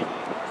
あ。